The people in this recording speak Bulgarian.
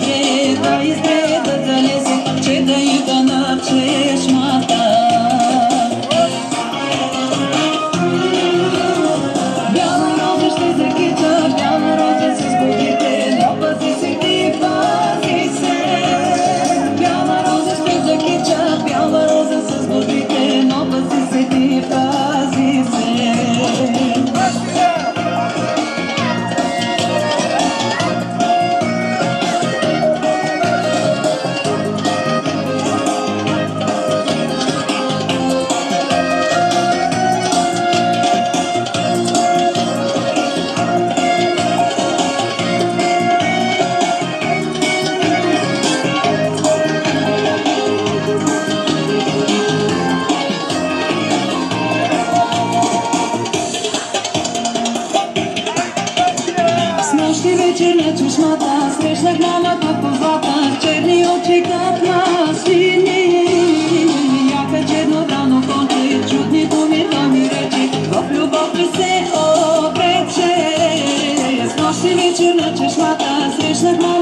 Yeah, yeah, чешмата, срещнах мамата по злата, черни очи как на свини. Яка черно рано конче, чудни думи той ми рече, в любов ми се обрече. С нощи вечер на чешмата, срещнах мамата